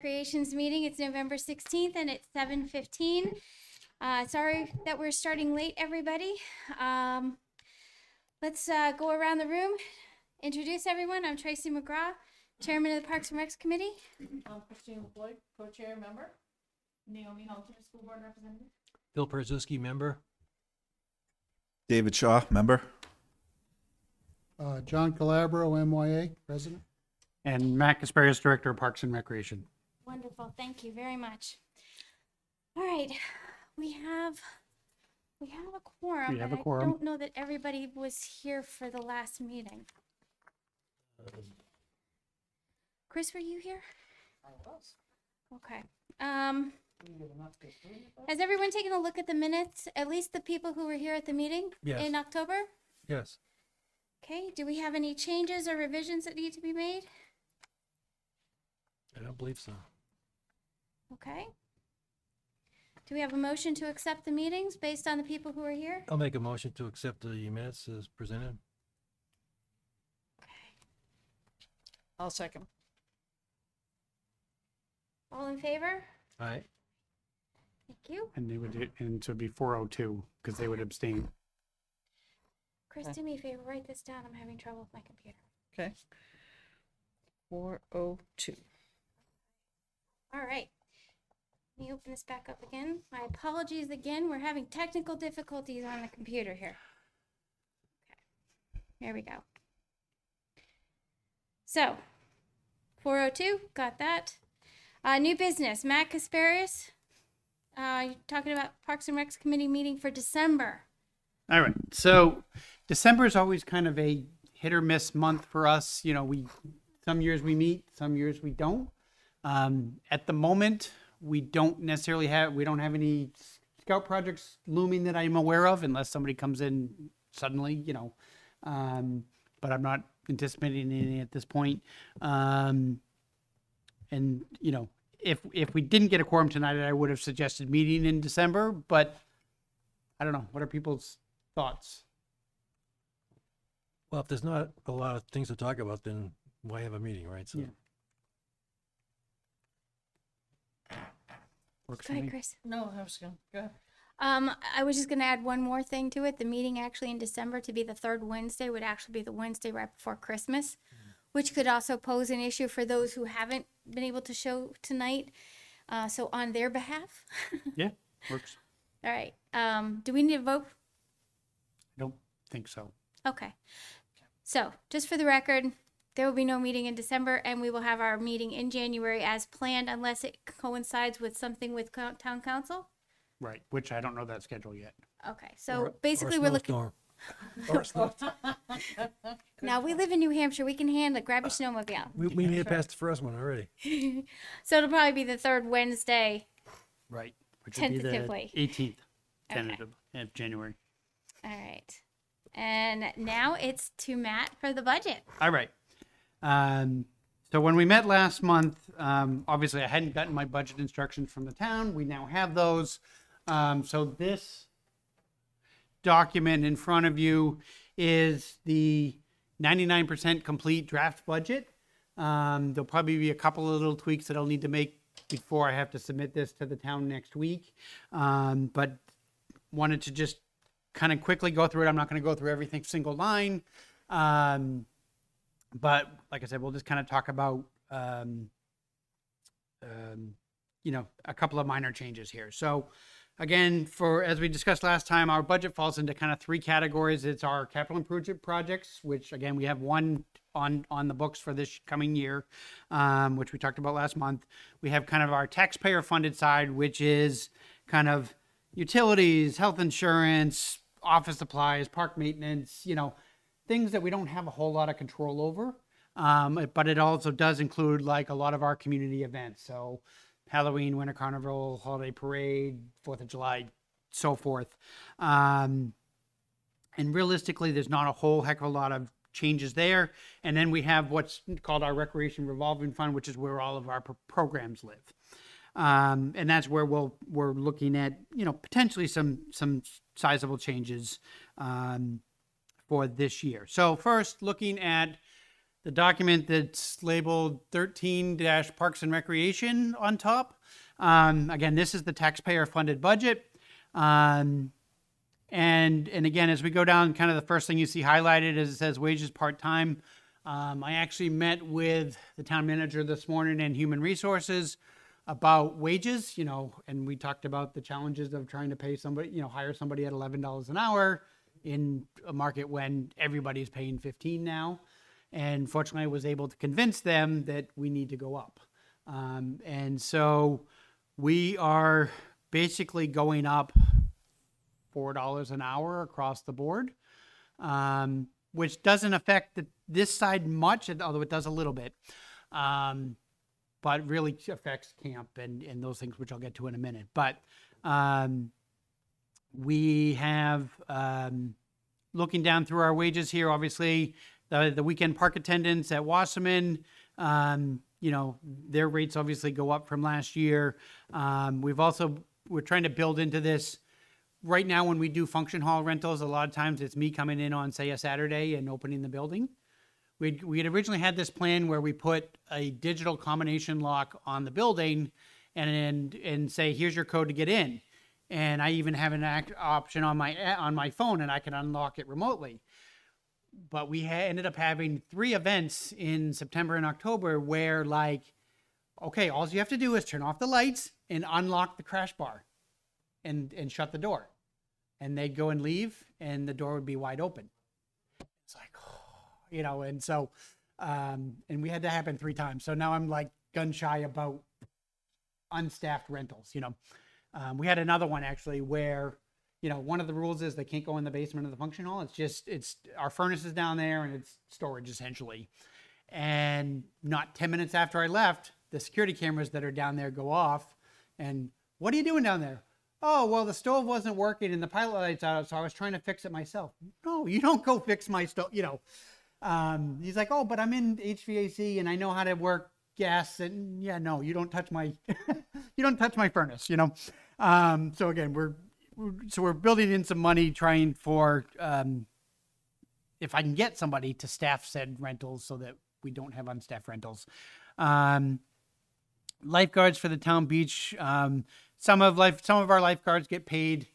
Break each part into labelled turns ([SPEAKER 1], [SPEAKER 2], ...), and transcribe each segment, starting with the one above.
[SPEAKER 1] Creations meeting. It's November 16th and it's 7:15. Uh, sorry that we're starting late, everybody. Um, let's uh, go around the room, introduce everyone. I'm Tracy McGraw, Chairman of the Parks and Recs Committee.
[SPEAKER 2] I'm Christine Floyd, co-chair member. Naomi Halter, school board representative.
[SPEAKER 3] Bill Perzuski, member.
[SPEAKER 4] David Shaw, member.
[SPEAKER 5] Uh, John Calabro, MYA, president.
[SPEAKER 6] And Matt Casparius, Director of Parks and Recreation.
[SPEAKER 1] Wonderful. Thank you very much. All right, we have we have a quorum.
[SPEAKER 6] We have a quorum.
[SPEAKER 1] I don't know that everybody was here for the last meeting. Chris, were you here?
[SPEAKER 2] I was.
[SPEAKER 1] Okay. Um,
[SPEAKER 2] Can you give an update, please?
[SPEAKER 1] has everyone taken a look at the minutes? At least the people who were here at the meeting
[SPEAKER 3] Yes.
[SPEAKER 1] in October?
[SPEAKER 3] Yes.
[SPEAKER 1] Okay, do we have any changes or revisions that need to be made?
[SPEAKER 3] I don't believe so.
[SPEAKER 1] Okay. Do we have a motion to accept the meetings based on the people who are here?
[SPEAKER 3] I'll make a motion to accept the minutes as presented.
[SPEAKER 2] I'll second.
[SPEAKER 1] All in favor?
[SPEAKER 3] Aye.
[SPEAKER 1] Thank you.
[SPEAKER 6] And they would, and so it'd be 402 because they would abstain.
[SPEAKER 1] Chris, do me a favor, write this down. I'm having trouble with my computer.
[SPEAKER 2] Okay. Four oh two.
[SPEAKER 1] All right. Let me open this back up again. My apologies again. We're having technical difficulties on the computer here. Okay. There we go. So, 402, got that. Uh, new business, Matt Casparius. Uh, you're talking about Parks and Recs Committee meeting for December.
[SPEAKER 6] All right. So December is always kind of a hit or miss month for us. You know, we some years we meet, some years we don't. Um, at the moment, we don't necessarily have we don't have any scout projects looming that I'm aware of, unless somebody comes in suddenly. You know, um, but I'm not anticipating any at this point. Um, and you know, if if we didn't get a quorum tonight, I would have suggested meeting in December, but. I don't know. What are people's thoughts?
[SPEAKER 3] Well, if there's not a lot of things to talk about, then why have a meeting, right? So
[SPEAKER 6] Yeah. Works
[SPEAKER 1] Go
[SPEAKER 6] for
[SPEAKER 1] ahead,
[SPEAKER 6] me.
[SPEAKER 1] Chris.
[SPEAKER 2] No, I was gonna, go ahead.
[SPEAKER 1] Um, I was just gonna add one more thing to it. The meeting actually in December to be the third Wednesday would actually be the Wednesday right before Christmas, which could also pose an issue for those who haven't been able to show tonight. Uh, so on their behalf.
[SPEAKER 6] Yeah, works.
[SPEAKER 1] All right. Um, do we need a vote?
[SPEAKER 6] I don't think so.
[SPEAKER 1] Okay. So just for the record, there will be no meeting in December and we will have our meeting in January as planned unless it coincides with something with co- town council.
[SPEAKER 6] Right, which I don't know that schedule yet.
[SPEAKER 1] Okay. So
[SPEAKER 3] Or-
[SPEAKER 1] basically we're looking.
[SPEAKER 3] snowstorm. Or snow-
[SPEAKER 1] Now we live in New Hampshire. We can handle it. Grab your snowmobile.
[SPEAKER 3] We, we made it past the first one already.
[SPEAKER 1] so it'll probably be the third Wednesday.
[SPEAKER 6] Right, which would be the
[SPEAKER 1] Tentatively.
[SPEAKER 6] 18th,
[SPEAKER 1] Okay.
[SPEAKER 6] tentative of January.
[SPEAKER 1] All right. And now it's to Matt for the budget.
[SPEAKER 6] All right. Um, so when we met last month, um, obviously I hadn't gotten my budget instructions from the town. We now have those. Um, so this document in front of you is the 99% complete draft budget. Um, there'll probably be a couple of little tweaks that I'll need to make before I have to submit this to the town next week. Um, but wanted to just kind of quickly go through it. I'm not going to go through everything single line. Um, but like I said, we'll just kind of talk about, um, um, you know, a couple of minor changes here. So, again, for as we discussed last time, our budget falls into kind of three categories. It's our capital improvement projects, which again we have one on on the books for this coming year, um, which we talked about last month. We have kind of our taxpayer funded side, which is kind of utilities, health insurance, office supplies, park maintenance, you know, things that we don't have a whole lot of control over. Um, but it also does include like a lot of our community events. So Halloween, Winter Carnival, Holiday Parade, Fourth of July, so forth. Um, and realistically, there's not a whole heck of a lot of changes there. And then we have what's called our Recreation Revolving Fund, which is where all of our pro- programs live. Um, and that's where we'll we're looking at you know potentially some some sizable changes um, for this year. So first, looking at the document that's labeled 13 dash Parks and Recreation on top. Um, again, this is the taxpayer funded budget. Um, and and again, as we go down, kind of the first thing you see highlighted is it says wages part time. Um, I actually met with the town manager this morning and human resources about wages, you know, and we talked about the challenges of trying to pay somebody, you know, hire somebody at eleven dollars an hour in a market when everybody's paying fifteen now. And fortunately, I was able to convince them that we need to go up. Um, and so we are basically going up four dollars an hour across the board, um, which doesn't affect the, this side much, although it does a little bit. Um, but really affects camp and, and those things, which I'll get to in a minute. But um, we have um, looking down through our wages here. Obviously, the the weekend park attendants at Wasserman. Um, you know, their rates obviously go up from last year. Um, we've also we're trying to build into this right now when we do function hall rentals. A lot of times it's me coming in on say a Saturday and opening the building. We'd, we had originally had this plan where we put a digital combination lock on the building and and, and say here's your code to get in and I even have an act option on my on my phone, and I can unlock it remotely. But we ha- ended up having three events in September and October where, like, okay, all you have to do is turn off the lights and unlock the crash bar, and and shut the door, and they'd go and leave, and the door would be wide open. It's like, you know, and so, um, and we had to happen three times. So now I'm like gun shy about unstaffed rentals, you know. Um, we had another one actually where, you know, one of the rules is they can't go in the basement of the function hall. It's just it's our furnace is down there and it's storage essentially. And not ten minutes after I left, the security cameras that are down there go off. And what are you doing down there? Oh well, the stove wasn't working and the pilot lights out, so I was trying to fix it myself. No, you don't go fix my stove. You know, um, he's like, oh, but I'm in HVAC and I know how to work gas and yeah no you don't touch my you don't touch my furnace you know? Um, so again we're, we're so we're building in some money trying for um, if i can get somebody to staff said rentals so that we don't have unstaffed rentals. Um, lifeguards for the town beach um, some of life some of our lifeguards get paid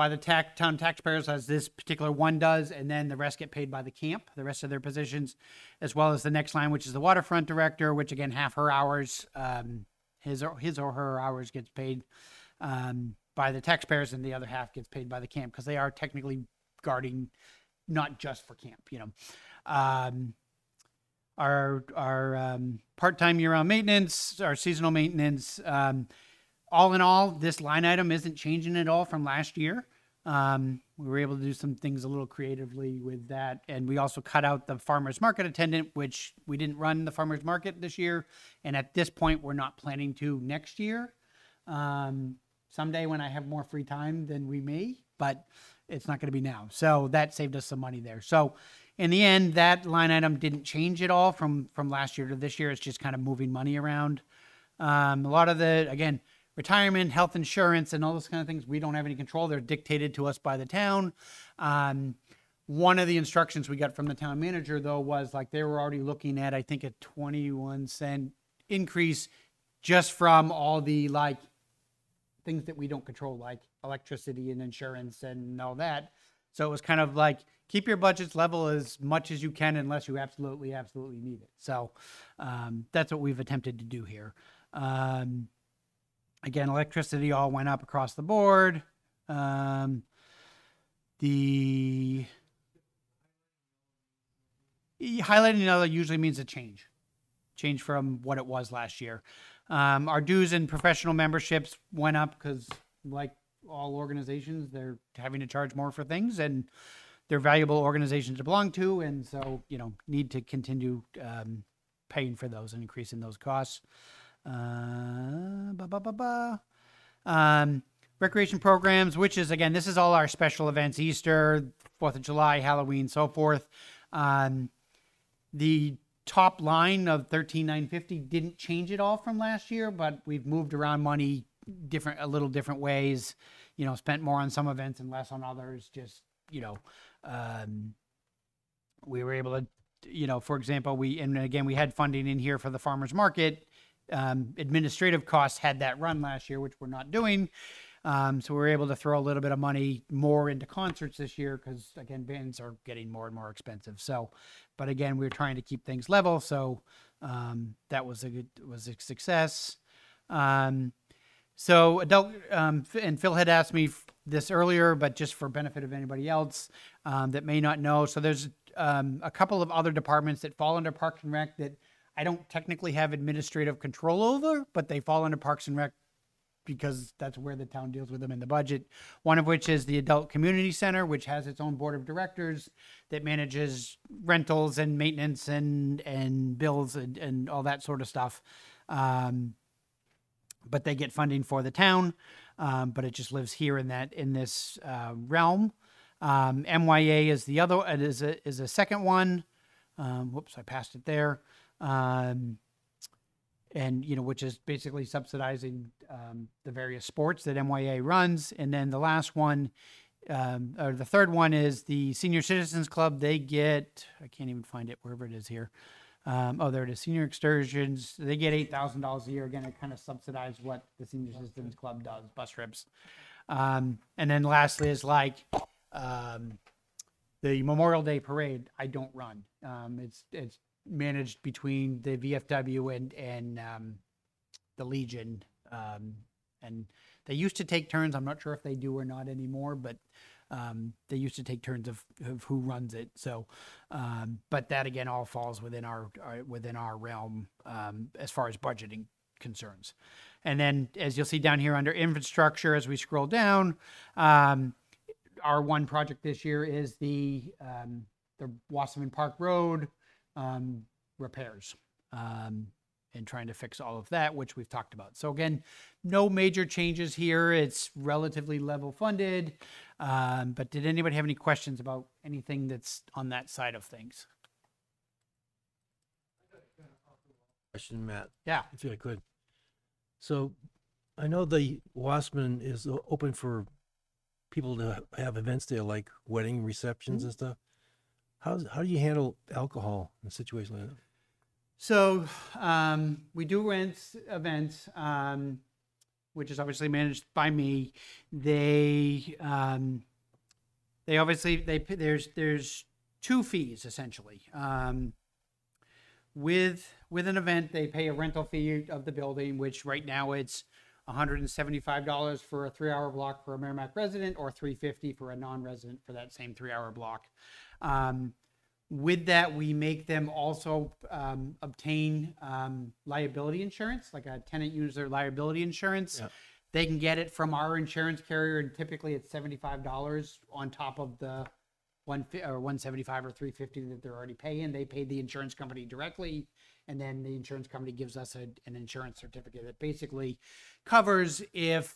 [SPEAKER 6] by the tax, town taxpayers as this particular one does, and then the rest get paid by the camp, the rest of their positions, as well as the next line, which is the waterfront director, which again half her hours, um, his or his or her hours gets paid um, by the taxpayers, and the other half gets paid by the camp because they are technically guarding, not just for camp, you know. Um, our our um, part-time year-round maintenance, our seasonal maintenance. Um, all in all, this line item isn't changing at all from last year. Um, we were able to do some things a little creatively with that, and we also cut out the farmers market attendant, which we didn't run the farmers market this year, and at this point, we're not planning to next year. Um, someday when I have more free time, then we may, but it's not going to be now. So that saved us some money there. So in the end, that line item didn't change at all from from last year to this year. It's just kind of moving money around. Um, a lot of the again retirement, health insurance, and all those kind of things. We don't have any control. They're dictated to us by the town. Um, one of the instructions we got from the town manager, though, was like they were already looking at, I think, a 21 cent increase just from all the like things that we don't control, like electricity and insurance and all that. So it was kind of like keep your budgets level as much as you can unless you absolutely, absolutely need it. So um, that's what we've attempted to do here. Um, again, electricity all went up across the board. Um, the highlighting yellow usually means a change, change from what it was last year. Um, our dues and professional memberships went up because, like all organizations, they're having to charge more for things, and they're valuable organizations to belong to, and so you know need to continue um, paying for those and increasing those costs. Uh. Um, recreation programs, which is again, this is all our special events: Easter, Fourth of July, Halloween, so forth. Um, the top line of thirteen nine fifty didn't change at all from last year, but we've moved around money different, a little different ways. You know, spent more on some events and less on others. Just you know, um, we were able to you know, for example, we and again we had funding in here for the farmers market. Um, administrative costs had that run last year, which we're not doing. Um, so we are able to throw a little bit of money more into concerts this year because again bands are getting more and more expensive. So, but again we are trying to keep things level, so um, that was a was a success. Um, so adult um, and Phil had asked me this earlier, but just for benefit of anybody else um, that may not know, so there's um, a couple of other departments that fall under Parks and Rec that I don't technically have administrative control over, but they fall under Parks and Rec because that's where the town deals with them in the budget. One of which is the Adult Community Center, which has its own board of directors that manages rentals and maintenance and and bills and, and all that sort of stuff. Um, but they get funding for the town, um, but it just lives here in that in this uh, realm. Um, MYA is the other is a is a second one. Um, whoops, I passed it there. Um, and you know, which is basically subsidizing um, the various sports that MYA runs. And then the last one, um, or the third one, is the Senior Citizens Club. They get I can't even find it wherever it is here. Um, oh, there it is. Senior excursions. They get eight thousand dollars a year. Again, it kind of subsidize what the Senior Citizens Club does, bus trips. Um, and then lastly is like um, the Memorial Day Parade. I don't run. Um, it's it's managed between the VFW and and um, the Legion. Um, and they used to take turns. I'm not sure if they do or not anymore, but um, they used to take turns of, of who runs it. So, um, but that again all falls within our, our within our realm um, as far as budgeting concerns. And then, as you'll see down here under infrastructure, as we scroll down, um, our one project this year is the the Wasserman Park Road um, repairs um, and trying to fix all of that, which we've talked about. So again, no major changes here. It's relatively level funded. Um, but did anybody have any questions about anything that's on that side of things?
[SPEAKER 3] Question, Matt,
[SPEAKER 6] Yeah.
[SPEAKER 3] if I could. So I know the Wasserman is open for people to have events there, like wedding receptions and stuff. How's, how do you handle alcohol in a situation like that?
[SPEAKER 6] So um, we do rent events, um, which is obviously managed by me. They um, they obviously they there's there's two fees essentially. Um, with with an event, they pay a rental fee of the building, which right now it's $175 for a three-hour block for a Merrimack resident, or 350 for a non-resident for that same three-hour block. Um, with that, we make them also um, obtain um, liability insurance, like a tenant user liability insurance. They can get it from our insurance carrier, and typically it's seventy-five dollars on top of the one or one seventy-five or three fifty that they're already paying. They pay the insurance company directly, and then the insurance company gives us a, an insurance certificate that basically covers if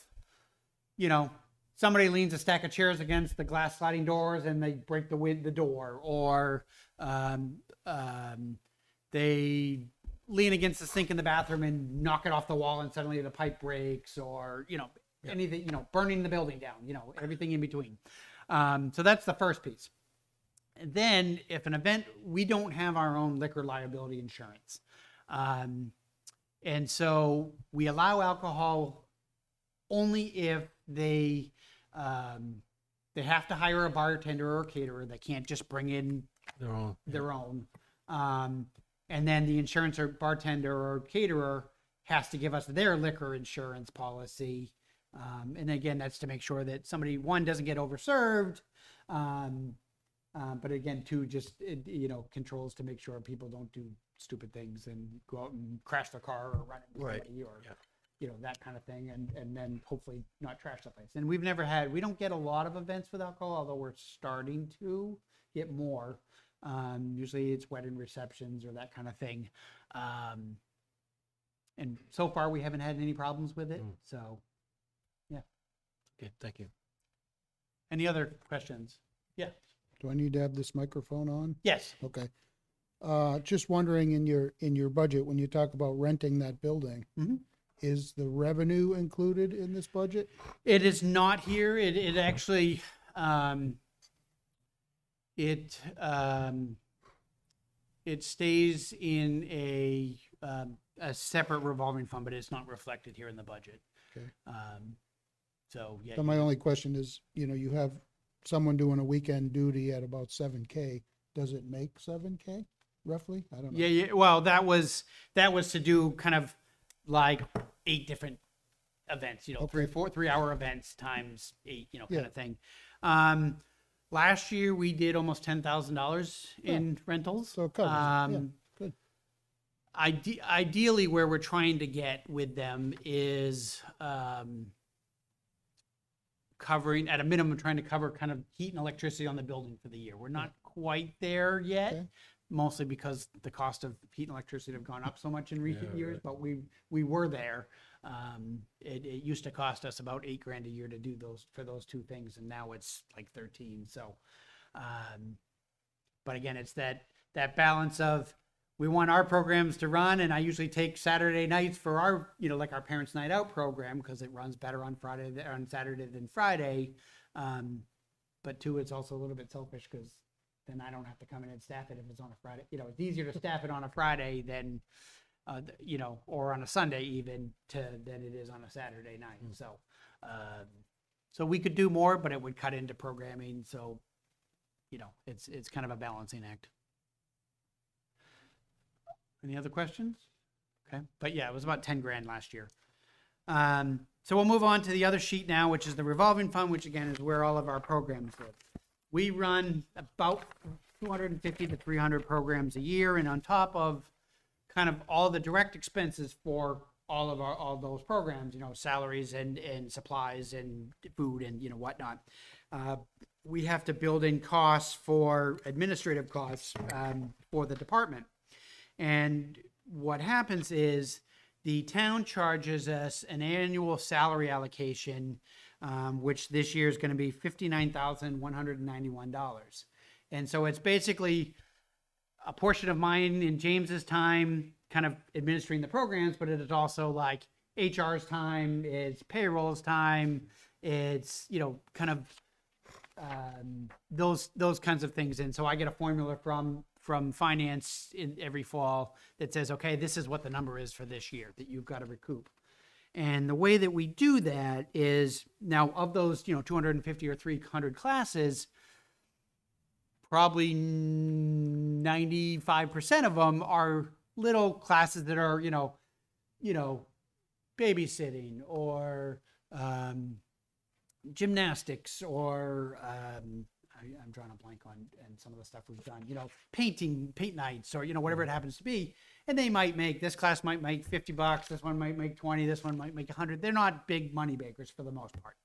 [SPEAKER 6] you know somebody leans a stack of chairs against the glass sliding doors and they break the win- the door, or um, um, they lean against the sink in the bathroom and knock it off the wall and suddenly the pipe breaks, or you know anything, you know, burning the building down, you know, everything in between. Um, so that's the first piece. And then, if an event, we don't have our own liquor liability insurance. Um, and so we allow alcohol only if they um, they have to hire a bartender or caterer. They can't just bring in
[SPEAKER 3] Their own.
[SPEAKER 6] their own. Um, and then the insurance or bartender or caterer has to give us their liquor insurance policy. Um, and again, that's to make sure that somebody one doesn't get overserved. Um, uh, but again, two, just it, you know, controls to make sure people don't do stupid things and go out and crash their car or run into
[SPEAKER 3] Right.
[SPEAKER 6] somebody or
[SPEAKER 3] Yeah.
[SPEAKER 6] You know that kind of thing, and and then hopefully not trash the place. And we've never had, we don't get a lot of events with alcohol, although we're starting to get more. Um, usually it's wedding receptions or that kind of thing. Um, and so far we haven't had any problems with it.
[SPEAKER 3] Mm.
[SPEAKER 6] So,
[SPEAKER 3] Okay, thank you.
[SPEAKER 6] any other questions? Yeah.
[SPEAKER 5] Do I need to have this microphone on?
[SPEAKER 6] Yes.
[SPEAKER 5] Okay. Uh, just wondering in your, in your budget, when you talk about renting that building,
[SPEAKER 6] Mhm.
[SPEAKER 5] Is the revenue included in this budget?
[SPEAKER 6] It is not here. It it actually um, it um, it stays in a, um, a separate revolving fund, but it's not reflected here in the budget.
[SPEAKER 5] Okay.
[SPEAKER 6] Um, so, yeah.
[SPEAKER 5] So my only question is, you know, you have someone doing a weekend duty at about seven K. Does it make seven K roughly? I don't know.
[SPEAKER 6] Yeah, yeah. Well, that was that was to do kind of like eight different events. You know, three,
[SPEAKER 5] Okay.
[SPEAKER 6] four, three hour events times eight. You know, kind
[SPEAKER 5] Yeah.
[SPEAKER 6] of thing. Um, last year we did almost ten thousand dollars in rentals.
[SPEAKER 5] So it covers it. Yeah,
[SPEAKER 6] Um,
[SPEAKER 5] good.
[SPEAKER 6] ide- ideally, where we're trying to get with them is um, covering at a minimum, trying to cover kind of heat and electricity on the building for the year. We're not quite there yet
[SPEAKER 5] Okay.
[SPEAKER 6] Mostly because the cost of heat and electricity have gone up so much in recent
[SPEAKER 3] Yeah,
[SPEAKER 6] years,
[SPEAKER 3] right.
[SPEAKER 6] but we, we were there. Um, it, it used to cost us about eight grand a year to do those, for those two things, and now it's like thirteen, so. Um, but again, it's that, that balance of, we want our programs to run, and I usually take Saturday nights for our, you know, like our Parents Night Out program, because it runs better on Friday, th- on Saturday than Friday. Um, but two, it's also a little bit selfish, because then I don't have to come in and staff it if it's on a Friday. You know, it's easier to staff it on a Friday than, uh, th- you know, or on a Sunday even to than it is on a Saturday night. So, um, so we could do more, but it would cut into programming. So, you know, it's it's kind of a balancing act. Any other questions? Okay, but yeah, it was about ten grand last year. Um, so we'll move on to the other sheet now, which is the revolving fund, which again is where all of our programs live. We run about 250 to 300 programs a year, and on top of kind of all the direct expenses for all of our all those programs, you know, salaries and and supplies and food and you know whatnot. Uh, we have to build in costs for administrative costs um, for the department. And what happens is the town charges us an annual salary allocation, um, which this year is going to be fifty-nine thousand one hundred and ninety-one dollars. And so it's basically a portion of mine in James's time, kind of administering the programs, but it is also like HR's time, it's payroll's time, it's you know kind of um, those those kinds of things. And so I get a formula from from finance in every fall that says, okay, this is what the number is for this year that you've got to recoup. And the way that we do that is now of those, you know, 250 or 300 classes, probably 95% of them are little classes that are, you know, you know, babysitting or um, gymnastics or um, I, I'm drawing a blank on and some of the stuff we've done, you know, painting, paint nights or, you know, whatever it happens to be. And they might make, this class might make 50 bucks, this one might make 20, this one might make 100. They're not big money makers for the most part.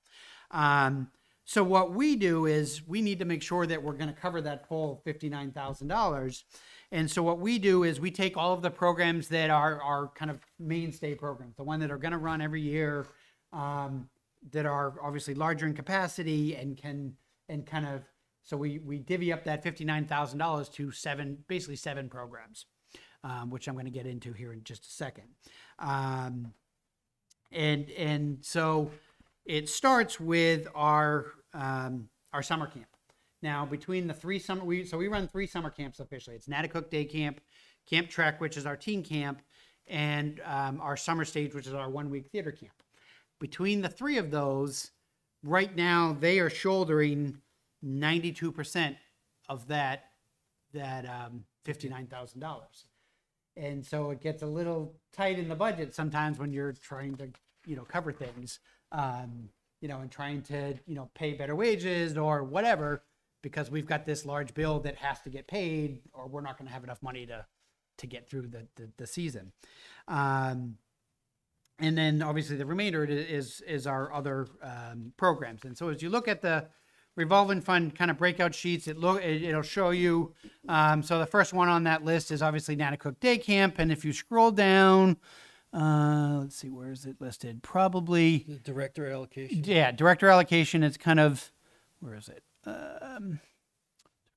[SPEAKER 6] Um, so what we do is we need to make sure that we're going to cover that full $59,000. And so what we do is we take all of the programs that are are kind of mainstay programs, the one that are going to run every year, um, that are obviously larger in capacity and can and kind of so we we divvy up that fifty nine thousand dollars to seven basically seven programs, um, which I'm going to get into here in just a second. Um, and and so it starts with our um, our summer camp. Now between the three summer we so we run three summer camps officially. It's Naticook Day Camp, Camp Trek, which is our teen camp, and um, our summer stage, which is our one week theater camp. Between the three of those, right now they are shouldering ninety two percent of that that um, fifty nine thousand dollars. And so it gets a little tight in the budget sometimes when you're trying to, you know, cover things, um, you know, and trying to, you know, pay better wages or whatever, because we've got this large bill that has to get paid, or we're not going to have enough money to to get through the the, the season. Um, and then obviously the remainder is is our other um, programs. And so as you look at the revolving fund kind of breakout sheets, it look it, it'll show you. Um, so the first one on that list is obviously Naticook Day Camp, and if you scroll down, uh, let's see where is it listed? Probably
[SPEAKER 3] The director allocation.
[SPEAKER 6] yeah, director allocation. It's kind of where is it? Um,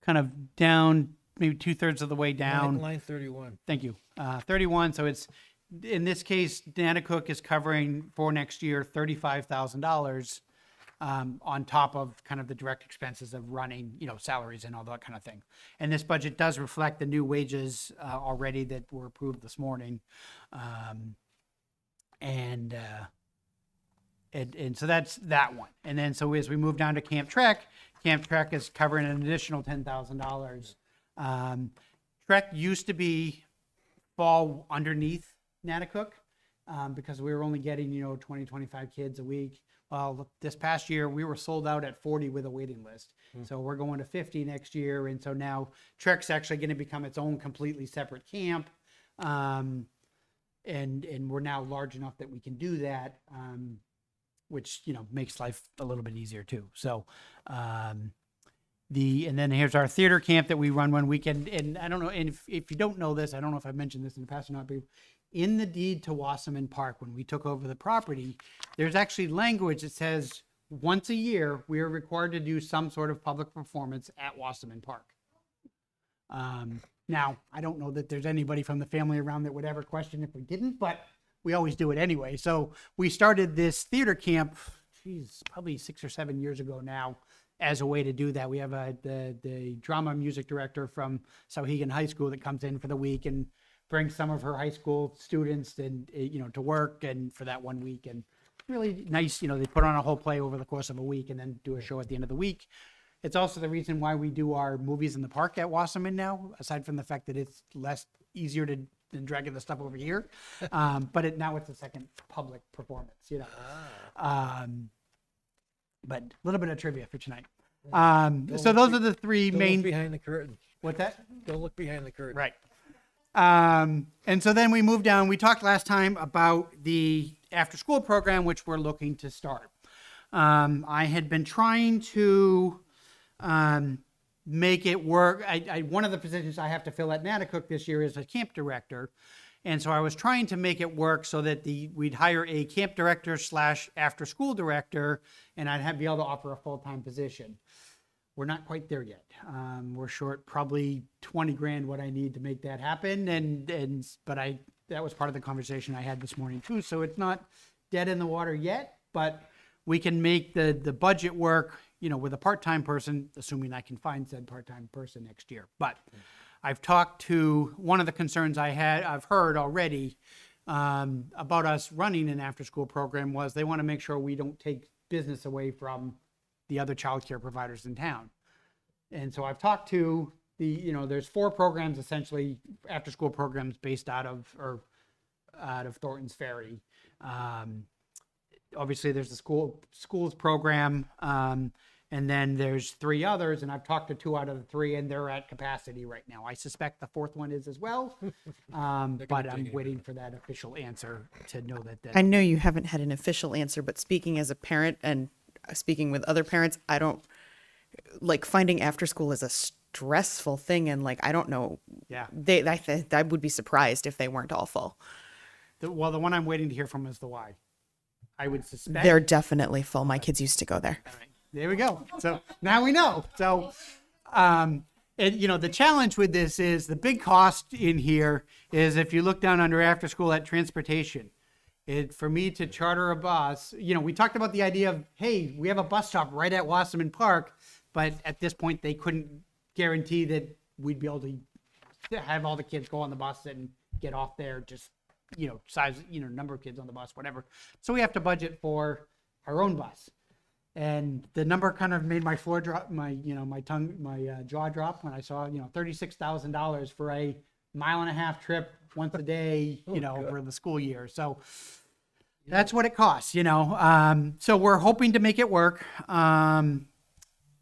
[SPEAKER 6] kind of down, maybe two thirds of the way down.
[SPEAKER 3] Line, line thirty-one.
[SPEAKER 6] Thank you. Uh, 31. So it's in this case, Naticook is covering for next year $35,000 um, on top of kind of the direct expenses of running, you know, salaries and all that kind of thing. And this budget does reflect the new wages uh, already that were approved this morning. Um, and, uh, and, and so that's that one. And then so as we move down to Camp Trek, Camp Trek is covering an additional ten thousand dollars. Um, Trek used to be fall underneath Naticook um, because we were only getting you know 20 25 kids a week well this past year we were sold out at 40 with a waiting list. So we're going to 50 next year and so now trek's actually going to become its own completely separate camp um, and and we're now large enough that we can do that um, which you know makes life a little bit easier too. So um, the and then here's our theater camp that we run one weekend and i don't know and if, if you don't know this i don't know if i've mentioned this in the past or not but in the deed to wasserman park when we took over the property there's actually language that says once a year we are required to do some sort of public performance at wasserman park um, now i don't know that there's anybody from the family around that would ever question if we didn't but we always do it anyway so we started this theater camp geez probably six or seven years ago now as a way to do that. We have a, the, the drama music director from Souhegan High School that comes in for the week and brings some of her high school students and, uh, you know, to work and for that one week. And really nice, you know, they put on a whole play over the course of a week and then do a show at the end of the week. It's also the reason why we do our movies in the park at Wasserman now, aside from the fact that it's less easier to than dragging the stuff over here. Um, but it, now it's a second public performance, you know. Um, but a little bit of trivia for tonight. Um, so those
[SPEAKER 3] be-
[SPEAKER 6] are the three
[SPEAKER 3] Don't
[SPEAKER 6] main.
[SPEAKER 3] look behind the curtain.
[SPEAKER 6] What's that?
[SPEAKER 3] Don't look behind the curtain.
[SPEAKER 6] Right. Um, and so then we moved down. We talked last time about the after school program, which we're looking to start. Um, I had been trying to um, make it work. I, I, one of the positions I have to fill at Naticook this year is a camp director. And so I was trying to make it work so that the we'd hire a camp director slash after school director, and I'd have be able to offer a full time position. We're not quite there yet. Um, we're short probably twenty grand what I need to make that happen, and and but I that was part of the conversation I had this morning too. So it's not dead in the water yet, but we can make the the budget work. You know, with a part time person, assuming I can find said part time person next year. But I've talked to one of the concerns I had, I've heard already um, about us running an after school program was they want to make sure we don't take business away from the other childcare providers in town. And so I've talked to the, you know, there's four programs essentially after school programs based out of or out of Thornton's Ferry. Um, obviously, there's the school schools program, um, and then there's three others, and I've talked to two out of the three, and they're at capacity right now. I suspect the fourth one is as well, um, but I'm waiting for that official answer to know that. that
[SPEAKER 7] I know you haven't had an official answer, but speaking as a parent and speaking with other parents, I don't like finding after school is a stressful thing, and like I don't know.
[SPEAKER 6] yeah.
[SPEAKER 7] They, I, th- I would be surprised if they weren't all full.
[SPEAKER 6] The, well, the one I'm waiting to hear from is the Y. I would suspect.
[SPEAKER 7] They're definitely full. My kids used to go there.
[SPEAKER 6] Right. There we go. So now we know. So, um, and you know, the challenge with this is the big cost in here is if you look down under after school at transportation. It for me to charter a bus, you know, we talked about the idea of hey, we have a bus stop right at Wasserman Park, but at this point they couldn't guarantee that we'd be able to have all the kids go on the bus and get off there just you know size you know number of kids on the bus whatever. So we have to budget for our own bus. And the number kind of made my floor drop my you know my tongue my uh, jaw drop when i saw you know $36000 for a mile and a half trip once a day you know over the school year. So that's what it costs you know. Um, so we're hoping to make it work. Um,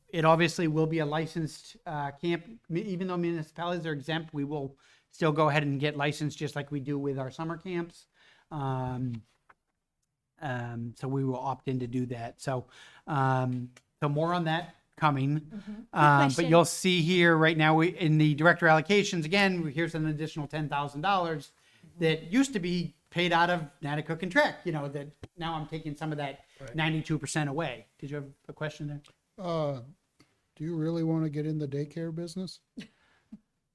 [SPEAKER 6] it obviously will be a licensed uh, camp. Even though municipalities are exempt we will still go ahead and get licensed just like we do with our summer camps. Um, um, so we will opt in to do that. So, um, so more on that coming. Um, but you'll see here right now we, in the director allocations again. Here's an additional ten thousand dollars that used to be paid out of Naticook and Trek. You know that now I'm taking some of that ninety-two percent away. Did you have a question there?
[SPEAKER 5] Uh, do you really want to get in the daycare business?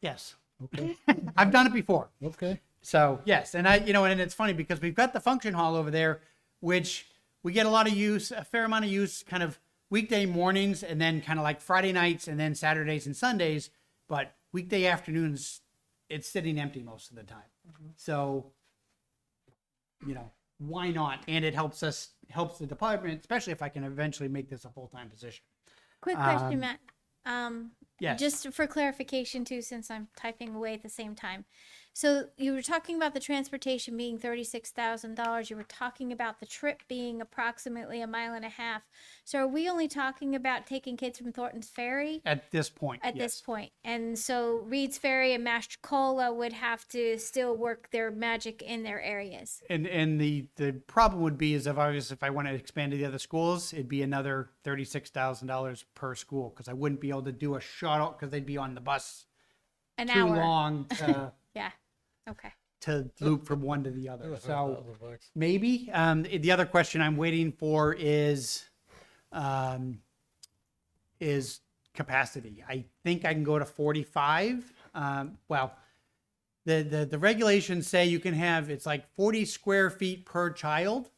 [SPEAKER 6] Yes,
[SPEAKER 5] Okay,
[SPEAKER 6] I've done it before.
[SPEAKER 5] okay.
[SPEAKER 6] So yes, and I, you know, and it's funny because we've got the function hall over there, which we get a lot of use, a fair amount of use, kind of weekday mornings, and then kind of like Friday nights, and then Saturdays and Sundays. But weekday afternoons, it's sitting empty most of the time. So, you know, why not? And it helps us, helps the department, especially if I can eventually make this a full time position.
[SPEAKER 1] Quick question,
[SPEAKER 6] Um,
[SPEAKER 1] Matt. Um,
[SPEAKER 6] Yes.
[SPEAKER 1] just for clarification too, since I'm typing away at the same time. So you were talking about the transportation being thirty-six thousand dollars. You were talking about the trip being approximately a mile and a half. So are we only talking about taking kids from Thornton's Ferry
[SPEAKER 6] at this point.
[SPEAKER 1] at
[SPEAKER 6] yes.
[SPEAKER 1] this point? And so Reed's Ferry and Mastricola would have to still work their magic in their areas.
[SPEAKER 6] And and the the problem would be is if I was if I want to expand to the other schools, it'd be another thirty six thousand dollars per school because I wouldn't be able to do a shuttle because they'd be on the bus
[SPEAKER 1] An
[SPEAKER 6] too
[SPEAKER 1] hour.
[SPEAKER 6] long to
[SPEAKER 1] Yeah. Okay.
[SPEAKER 6] to loop from one to the other. So maybe um, the other question I'm waiting for is um, is capacity. I think I can go to 45. Um, well, the, the the regulations say you can have it's like 40 square feet per child.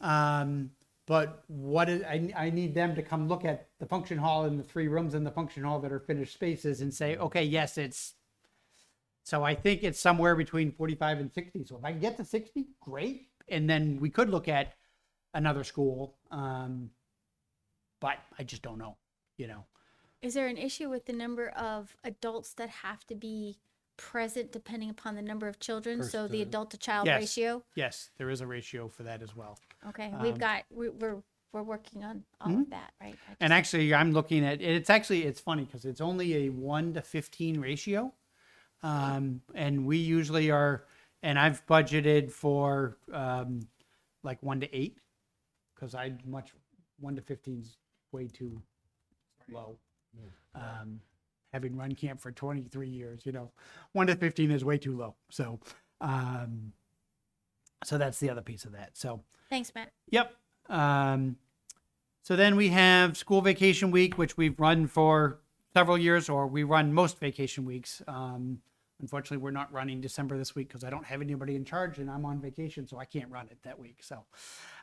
[SPEAKER 6] Um, but what is, I, I need them to come look at the function hall and the three rooms in the function hall that are finished spaces and say, okay, yes, it's so I think it's somewhere between 45 and 60. So if I can get to 60, great. And then we could look at another school. Um, but I just don't know, you know.
[SPEAKER 1] Is there an issue with the number of adults that have to be present depending upon the number of children?
[SPEAKER 3] Per
[SPEAKER 1] so the
[SPEAKER 3] student.
[SPEAKER 1] adult to child
[SPEAKER 6] Yes.
[SPEAKER 1] ratio?
[SPEAKER 6] Yes, there is a ratio for that as well.
[SPEAKER 1] Okay, we've
[SPEAKER 6] Um,
[SPEAKER 1] got, we- we're, we're working on all
[SPEAKER 6] Mhm.
[SPEAKER 1] of that, right?
[SPEAKER 6] And actually, I'm looking at it's actually it's funny because it's only a one to 15 ratio. Um, and we usually are, and I've budgeted for um, like one to eight because I much one to 15 is way too low. Um, having run camp for 23 years, you know, one to 15 is way too low. So, um, so that's the other piece of that. So,
[SPEAKER 1] Thanks, Matt.
[SPEAKER 6] Yep. Um, so then we have school vacation week, which we've run for several years, or we run most vacation weeks. Um, unfortunately, we're not running December this week because I don't have anybody in charge and I'm on vacation, so I can't run it that week. So,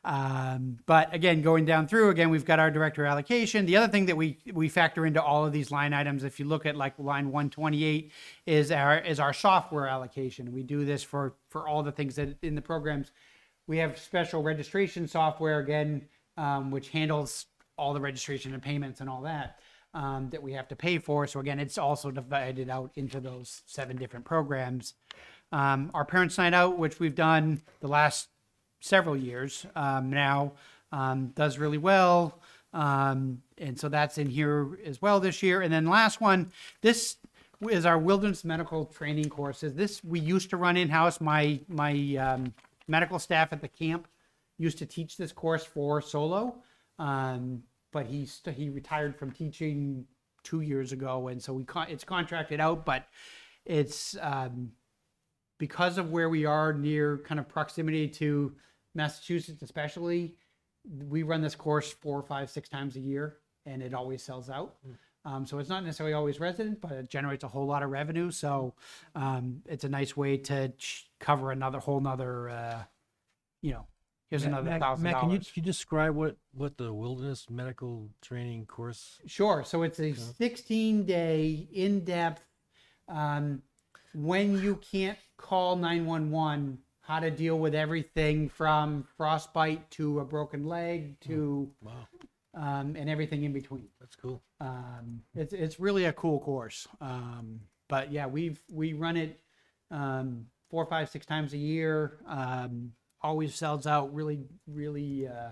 [SPEAKER 6] um, but again, going down through again, we've got our director allocation. The other thing that we we factor into all of these line items, if you look at like line 128, is our is our software allocation. We do this for for all the things that in the programs we have special registration software again, um, which handles all the registration and payments and all that um, that we have to pay for. So again, it's also divided out into those seven different programs. Um, our Parents Night Out, which we've done the last several years um, now, um, does really well. Um, and so that's in here as well this year. And then last one, this is our wilderness medical training courses. This we used to run in house. My my um, medical staff at the camp used to teach this course for solo, um, but he st- he retired from teaching two years ago, and so we con- it's contracted out. But it's um, because of where we are near kind of proximity to Massachusetts, especially. We run this course four, five, six times a year, and it always sells out. Um, so it's not necessarily always resident, but it generates a whole lot of revenue. So um, it's a nice way to ch- cover another whole nother, uh, you know, here's
[SPEAKER 3] Matt-
[SPEAKER 6] another
[SPEAKER 3] Matt-
[SPEAKER 6] thousand
[SPEAKER 3] Matt, can you,
[SPEAKER 6] dollars.
[SPEAKER 3] can you describe what, what the wilderness medical training course?
[SPEAKER 6] Sure. So it's a 16 day in depth, um, when you can't call 911, how to deal with everything from frostbite to a broken leg to,
[SPEAKER 3] Wow,
[SPEAKER 6] um, and everything in between.
[SPEAKER 3] that's cool.
[SPEAKER 6] um, it's it's really a cool course. Um, but yeah, we've we run it um, four, five, six times a year. Um, always sells out. Really, really. Uh,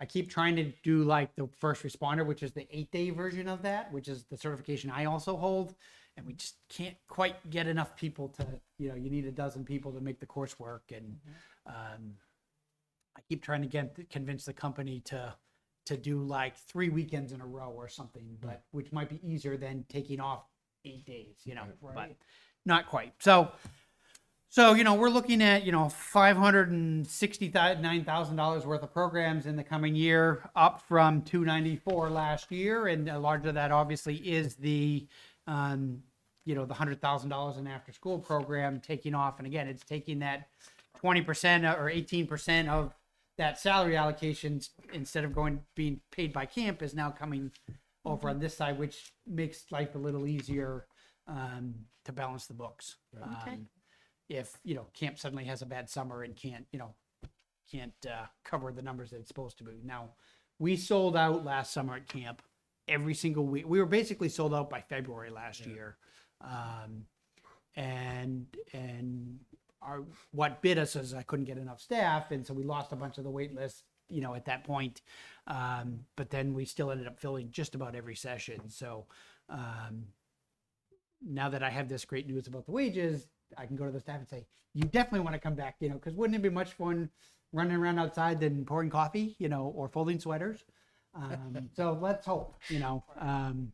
[SPEAKER 6] I keep trying to do like the first responder, which is the eight day version of that, which is the certification I also hold, and we just can't quite get enough people to. You know, you need a dozen people to make the course work, and um, I keep trying to get convince the company to to do like three weekends in a row or something, but which might be easier than taking off eight days, you know, but not quite. So, so you know, we're looking at you know five hundred and sixty nine thousand dollars worth of programs in the coming year, up from two ninety four last year, and a large of that obviously is the, um, you know, the hundred thousand dollars in after school program taking off, and again, it's taking that twenty percent or eighteen percent of that salary allocations instead of going being paid by camp is now coming over on this side, which makes life a little easier um, to balance the books.
[SPEAKER 1] Okay.
[SPEAKER 6] Um, if you know camp suddenly has a bad summer and can't you know can't uh, cover the numbers that it's supposed to be. Now, we sold out last summer at camp every single week. We were basically sold out by February last year, um, and and our what bit us is I couldn't get enough staff, and so we lost a bunch of the wait list. You know, at that point, um, but then we still ended up filling just about every session. So um, now that I have this great news about the wages, I can go to the staff and say, "You definitely want to come back." You know, because wouldn't it be much fun running around outside than pouring coffee? You know, or folding sweaters. Um, so let's hope. You know. Um,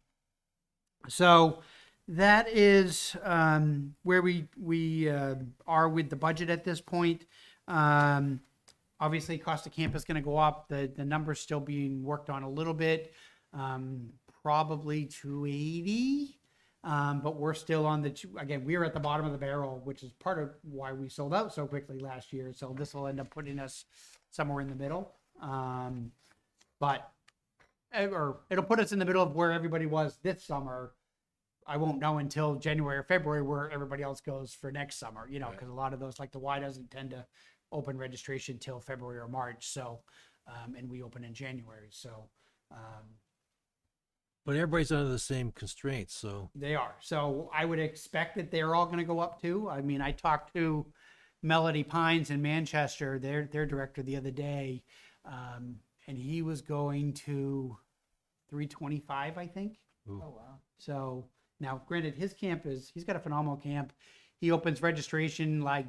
[SPEAKER 6] so that is um, where we we uh, are with the budget at this point. Um, obviously, cost of camp is going to go up. The the numbers still being worked on a little bit. Um, probably 280. Um, but we're still on the again. We're at the bottom of the barrel, which is part of why we sold out so quickly last year. So this will end up putting us somewhere in the middle. Um, but eh, or it'll put us in the middle of where everybody was this summer. I won't know until January or February where everybody else goes for next summer, you know, because a lot of those, like the Y doesn't tend to open registration till February or March. So, um, and we open in January. So, um,
[SPEAKER 3] But everybody's under the same constraints, so
[SPEAKER 6] they are. So I would expect that they're all going to go up too. I mean, I talked to Melody Pines in Manchester, their their director, the other day, um, and he was going to 325, I think.
[SPEAKER 3] Ooh.
[SPEAKER 2] Oh, wow.
[SPEAKER 6] So now, granted, his camp is he's got a phenomenal camp. He opens registration like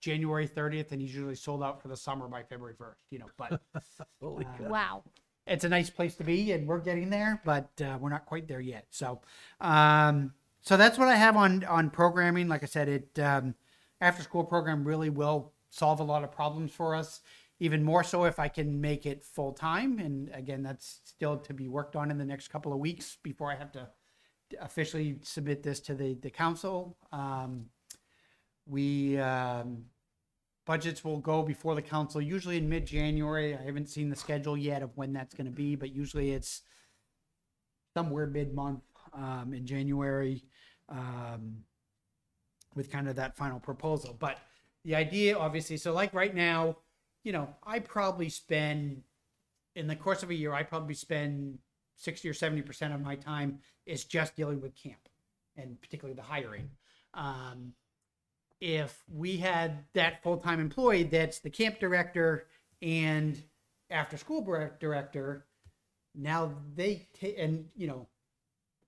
[SPEAKER 6] January 30th, and he's usually sold out for the summer by February 1st. You know, but
[SPEAKER 3] holy
[SPEAKER 6] Uh,
[SPEAKER 3] cow.
[SPEAKER 1] Wow.
[SPEAKER 6] It's a nice place to be, and we're getting there, but uh, we're not quite there yet. So, um, so that's what I have on on programming. Like I said, it um, after school program really will solve a lot of problems for us. Even more so if I can make it full time. And again, that's still to be worked on in the next couple of weeks before I have to officially submit this to the the council. Um, we um, budgets will go before the council usually in mid-January. I haven't seen the schedule yet of when that's going to be, but usually it's somewhere mid-month um, in January um, with kind of that final proposal. But the idea, obviously, so like right now, you know, I probably spend in the course of a year, I probably spend 60 or 70% of my time is just dealing with camp and particularly the hiring. Um, if we had that full-time employee that's the camp director and after school director now they ta- and you know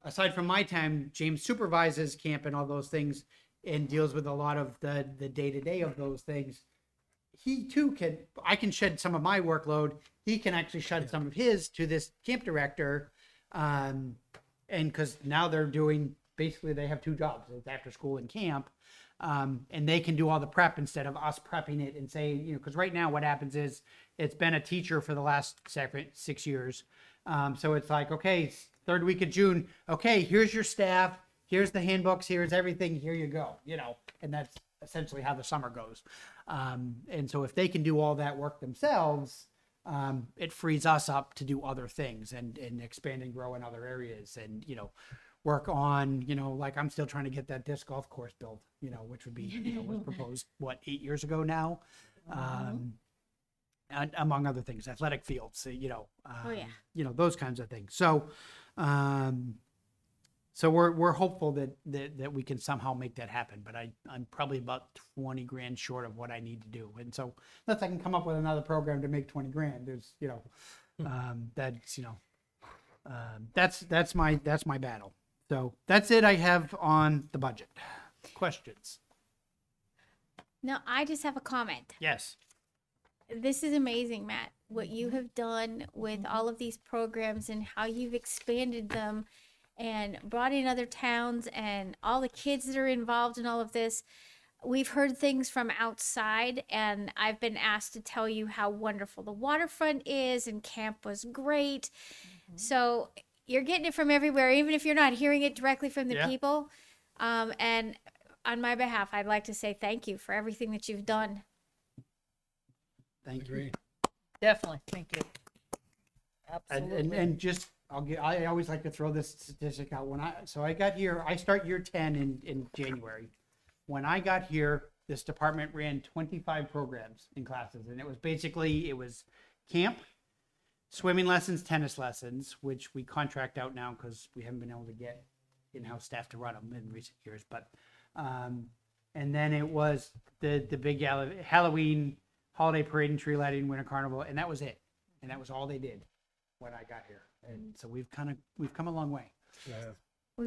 [SPEAKER 6] aside from my time james supervises camp and all those things and deals with a lot of the the day-to-day of those things he too can i can shed some of my workload. He can actually shed some of his to this camp director um and because now they're doing basically they have two jobs it's after school and camp um, and they can do all the prep instead of us prepping it and saying, you know, because right now what happens is it's been a teacher for the last six years. Um, so it's like, okay, third week of June, okay, here's your staff, here's the handbooks, here's everything, here you go, you know, and that's essentially how the summer goes. Um, and so if they can do all that work themselves, um, it frees us up to do other things and, and expand and grow in other areas and, you know, work on, you know, like I'm still trying to get that disc golf course built, you know, which would be, you know, was proposed, what, eight years ago now? Um, and among other things, athletic fields, uh, you know, um,
[SPEAKER 1] yeah.
[SPEAKER 6] you know, those kinds of things. So, um, so we're, we're hopeful that, that, that we can somehow make that happen, but I, I'm probably about 20 grand short of what I need to do. And so unless I can come up with another program to make 20 grand, there's, you know, um, that's, you know, um, that's, that's my, that's my battle. So that's it I have on the budget. Questions?
[SPEAKER 1] No, I just have a comment.
[SPEAKER 6] Yes.
[SPEAKER 1] This is amazing, Matt, what you have done with all of these programs and how you've expanded them and brought in other towns and all the kids that are involved in all of this. We've heard things from outside, and I've been asked to tell you how wonderful the waterfront is, and camp was great. Mm-hmm. So you're getting it from everywhere, even if you're not hearing it directly from the
[SPEAKER 6] Yeah.
[SPEAKER 1] people. Um, and on my behalf, I'd like to say thank you for everything that you've done.
[SPEAKER 6] Thank you.
[SPEAKER 2] Definitely, thank you.
[SPEAKER 6] And,
[SPEAKER 2] Absolutely.
[SPEAKER 6] and, and just, I'll get, I always like to throw this statistic out. When I, so I got here, I start year ten in, in January. When I got here, this department ran twenty-five programs in classes, and it was basically, it was camp, swimming lessons, tennis lessons, which we contract out now because we haven't been able to get in-house staff to run them in recent years, but, um, and then it was the, the big Halloween, holiday parade and tree lighting, winter carnival, and that was it. And that was all they did when I got here. And so we've kind of, we've come a long way.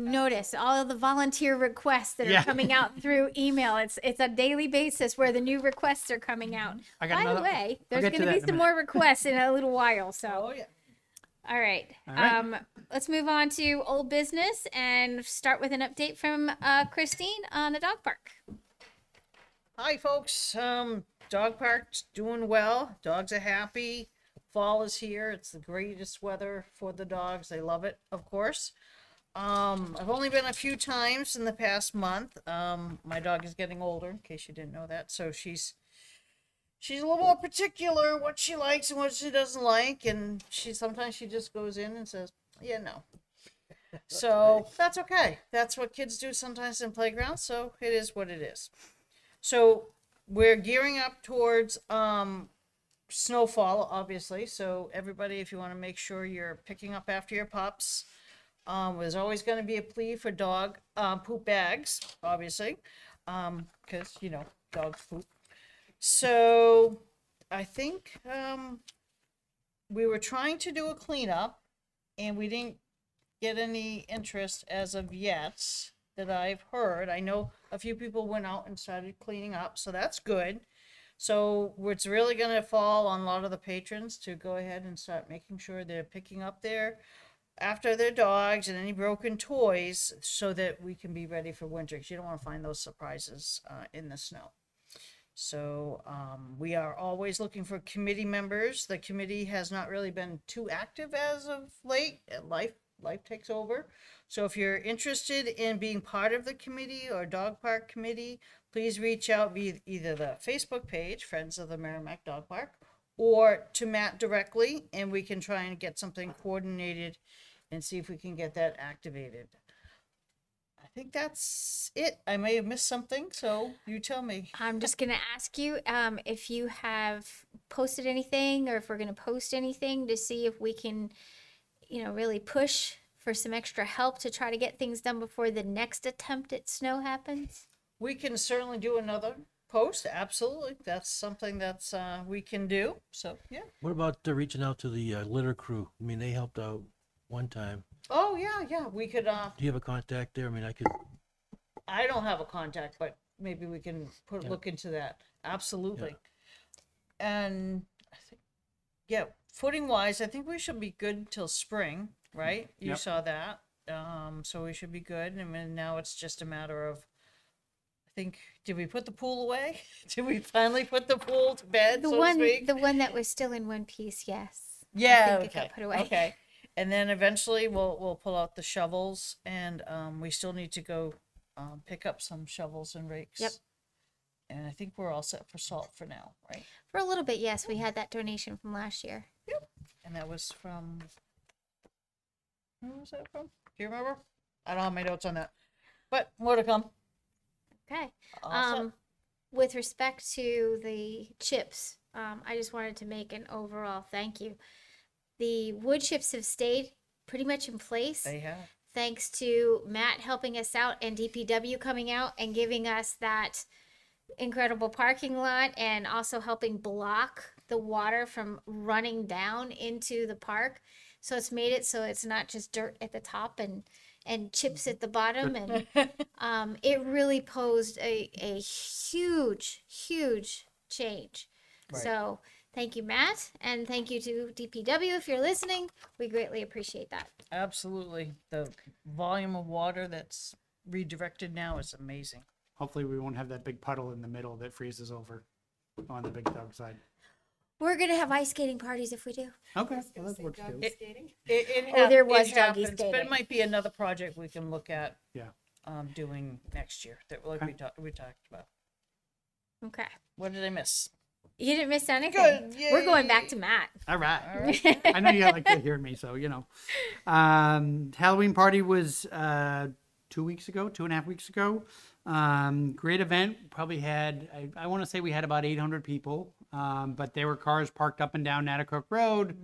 [SPEAKER 1] We've noticed all of the volunteer requests that are
[SPEAKER 6] Yeah.
[SPEAKER 1] coming out through email. It's it's a daily basis where the new requests are coming out.
[SPEAKER 6] I got
[SPEAKER 1] By the way, there's going to be
[SPEAKER 6] in a
[SPEAKER 1] some more requests in a little while. So,
[SPEAKER 2] Oh, yeah.
[SPEAKER 1] all right.
[SPEAKER 6] All right.
[SPEAKER 1] Um, let's move on to old business and start with an update from uh, Christine on the dog park.
[SPEAKER 2] Hi, folks. Um, dog park's doing well. Dogs are happy. Fall is here. It's the greatest weather for the dogs. They love it, of course. Um, I've only been a few times in the past month. Um, my dog is getting older, in case you didn't know that. So she's she's a little more particular what she likes and what she doesn't like, and she sometimes she just goes in and says, "Yeah, no." So that's okay. That's what kids do sometimes in playgrounds. So it is what it is. So we're gearing up towards um, snowfall, obviously. So everybody, if you want to make sure you're picking up after your pups, um, there's always going to be a plea for dog uh, poop bags, obviously, because you know dogs poop. So I think um, we were trying to do a cleanup, and we didn't get any interest as of yet that I've heard. I know a few people went out and started cleaning up, so that's good. So it's really going to fall on a lot of the patrons to go ahead and start making sure they're picking up their after their dogs and any broken toys so that we can be ready for winter because you don't want to find those surprises uh, in the snow. So um, we are always looking for committee members. The committee has not really been too active as of late. Uh, Life life takes over. So if you're interested in being part of the committee or dog park committee, please reach out via either the Facebook page, Friends of the Merrimack Dog Park, or to Matt directly, and we can try and get something coordinated and see if we can get that activated. I think that's it. I may have missed something, so you tell me.
[SPEAKER 1] I'm just going to ask you um, if you have posted anything or if we're going to post anything to see if we can, you know, really push for some extra help to try to get things done before the next attempt at snow happens.
[SPEAKER 2] We can certainly do another post. Absolutely, that's something that's uh, we can do. So yeah.
[SPEAKER 3] What about uh, reaching out to the uh, litter crew? I mean, they helped out one time.
[SPEAKER 2] Oh yeah, yeah. We could. Uh,
[SPEAKER 3] Do you have a contact there? I mean, I could.
[SPEAKER 2] I don't have a contact, but maybe we can put
[SPEAKER 3] Yeah.
[SPEAKER 2] look into that. Absolutely. And I think, yeah, footing wise, I think we should be good till spring, right? You
[SPEAKER 6] Yep.
[SPEAKER 2] saw that. Um, so we should be good. And then now it's just a matter of. I think did we put the pool away? did we finally put the pool to bed?
[SPEAKER 1] The
[SPEAKER 2] so to
[SPEAKER 1] one,
[SPEAKER 2] speak?
[SPEAKER 1] the one that was still in one piece, yes.
[SPEAKER 2] Yeah,
[SPEAKER 1] think it got
[SPEAKER 2] okay.
[SPEAKER 1] put away.
[SPEAKER 2] Okay. And then eventually we'll we'll pull out the shovels and um we still need to go um pick up some shovels and rakes.
[SPEAKER 1] Yep.
[SPEAKER 2] And I think we're all set for salt for now, right?
[SPEAKER 1] For a little bit, yes, we had that donation from last year. Yep.
[SPEAKER 2] And that was from who was that from? Do you remember? I don't have my notes on that. But more to come.
[SPEAKER 1] Okay.
[SPEAKER 2] All set.
[SPEAKER 1] Um, with respect to the chips, um, I just wanted to make an overall thank you. The wood chips have stayed pretty much in place
[SPEAKER 2] they have.
[SPEAKER 1] thanks to Matt helping us out and DPW coming out and giving us that incredible parking lot and also helping block the water from running down into the park. So it's made it so it's not just dirt at the top and and chips at the bottom and um, it really posed a, a huge, huge change.
[SPEAKER 2] Right.
[SPEAKER 1] So thank you, Matt, and thank you to DPW if you're listening. We greatly appreciate that.
[SPEAKER 2] Absolutely. The volume of water that's redirected now is amazing.
[SPEAKER 6] Hopefully, we won't have that big puddle in the middle that freezes over on the big dog side.
[SPEAKER 1] We're gonna have ice skating parties if we do.
[SPEAKER 6] Okay, well, that works too.
[SPEAKER 2] It, it
[SPEAKER 1] Oh, there was
[SPEAKER 2] it
[SPEAKER 1] doggy
[SPEAKER 2] happens, but
[SPEAKER 1] skating.
[SPEAKER 2] it might be another project we can look at.
[SPEAKER 6] Yeah.
[SPEAKER 2] Um, doing next year that like
[SPEAKER 6] Okay.
[SPEAKER 2] we talked we talked about.
[SPEAKER 1] Okay.
[SPEAKER 2] What did I miss?
[SPEAKER 1] You didn't miss anything.
[SPEAKER 2] Good,
[SPEAKER 1] We're going back to Matt.
[SPEAKER 6] All right. All right. I know you like to hear me, so you know. Um, Halloween party was uh, two weeks ago, two and a half weeks ago. Um, great event. Probably had I, I want to say we had about 800 people, um, but there were cars parked up and down Naticook Road.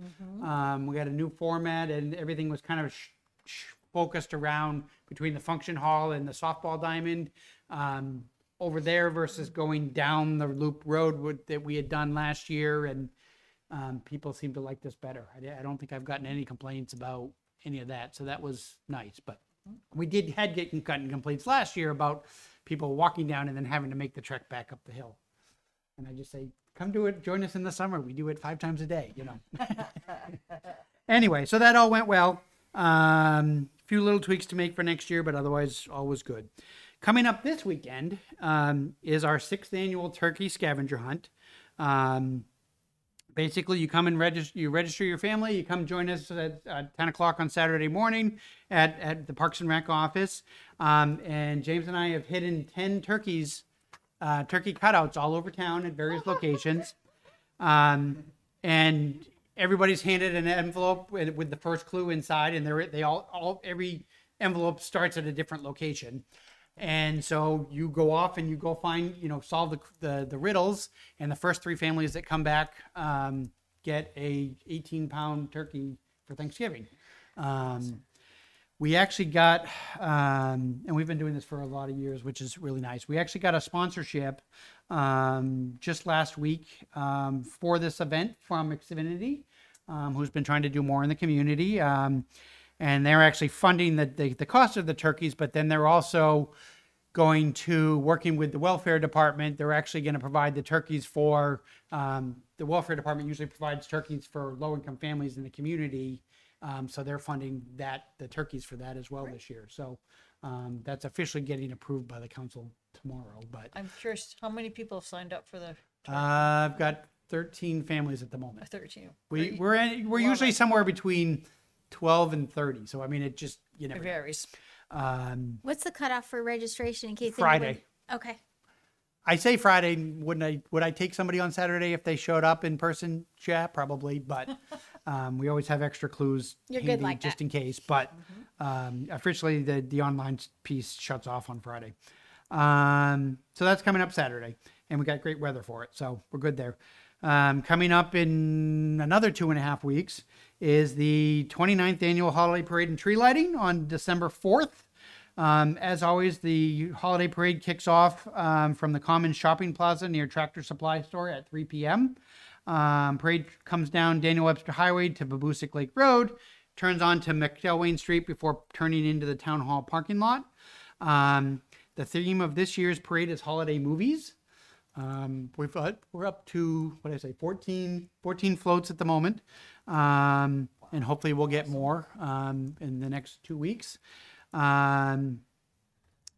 [SPEAKER 6] Um, we got a new format, and everything was kind of sh- sh- focused around between the function hall and the softball diamond. Um, over there versus going down the loop road would, that we had done last year and um, people seem to like this better. I, I don't think I've gotten any complaints about any of that, so that was nice. But we did had getting gotten complaints last year about people walking down and then having to make the trek back up the hill. And I just say, come do it. Join us in the summer. We do it five times a day. You know. anyway, so that all went well. Um, a few little tweaks to make for next year, but otherwise all was good. Coming up this weekend um, is our sixth annual turkey scavenger hunt. Um, basically you come and register you register your family. You come join us at uh, 10 o'clock on saturday morning at, at the parks and rec office. Um, and james and i have hidden 10 turkeys uh, turkey cutouts all over town at various locations. Um, and everybody's handed an envelope with, with the first clue inside and they're they all, all every envelope starts at a different location and so you go off and you go find, you know, solve the the, the riddles, and the first three families that come back um, get a 18 pound turkey for Thanksgiving. Um, we actually got, um, and we've been doing this for a lot of years, which is really nice. We actually got a sponsorship um, just last week um, for this event from Xfinity, um, who's been trying to do more in the community. And they're actually funding the, the, the cost of the turkeys, but then they're also going to working with the welfare department. They're actually going to provide the turkeys for um, the welfare department usually provides turkeys for low income families in the community. Um, so they're funding that the turkeys for that as well this year. So um, that's officially getting approved by the council tomorrow. But
[SPEAKER 2] I'm curious, how many people have signed up for the
[SPEAKER 6] uh, I've got 13 families at the moment.
[SPEAKER 2] thirteen?
[SPEAKER 6] We we're in, we're
[SPEAKER 2] Love
[SPEAKER 6] usually somewhere between 12 and 30. So I mean, it just you
[SPEAKER 2] It
[SPEAKER 6] never.
[SPEAKER 2] varies.
[SPEAKER 6] Um,
[SPEAKER 1] What's the cutoff for registration in case
[SPEAKER 6] Friday.
[SPEAKER 1] Anybody... Okay.
[SPEAKER 6] I say Friday. Wouldn't I? Would I take somebody on Saturday if they showed up in person? Yeah, probably. But um, we always have extra clues
[SPEAKER 1] You're good
[SPEAKER 6] handy
[SPEAKER 1] like
[SPEAKER 6] just
[SPEAKER 1] that.
[SPEAKER 6] in case. But um, officially, the the online piece shuts off on Friday. Um, so that's coming up Saturday, and we got great weather for it, so we're good there. Um, coming up in another two and a half weeks is the 29th annual holiday parade and tree lighting on December 4th. Um, as always, the holiday parade kicks off um, from the Common Shopping Plaza near Tractor Supply Store at 3 p.m. Um, parade comes down Daniel Webster Highway to Baboosic Lake Road, turns on to McElwain Street before turning into the town hall parking lot. Um, the theme of this year's parade is holiday movies. Um, we've got, we're up to what did I say 14, 14 floats at the moment, um, and hopefully we'll get more um, in the next two weeks. Um,